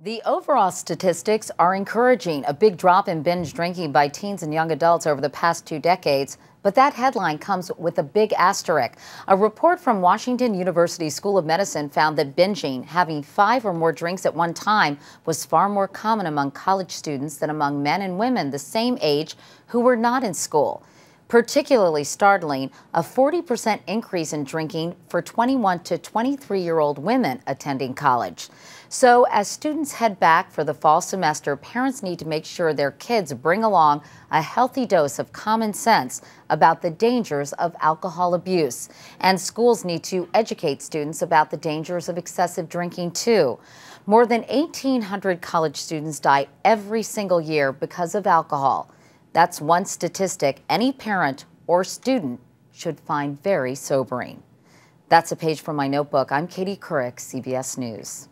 The overall statistics are encouraging, a big drop in binge drinking by teens and young adults over the past two decades. But that headline comes with a big asterisk. A report from Washington University School of Medicine found that binging, having five or more drinks at one time, was far more common among college students than among men and women the same age who were not in school. Particularly startling, a 40% increase in drinking for 21 to 23 year old women attending college. So, as students head back for the fall semester, parents need to make sure their kids bring along a healthy dose of common sense about the dangers of alcohol abuse. And schools need to educate students about the dangers of excessive drinking, too. More than 1,800 college students die every single year because of alcohol. That's one statistic any parent or student should find very sobering. That's a page from my notebook. I'm Katie Couric, CBS News.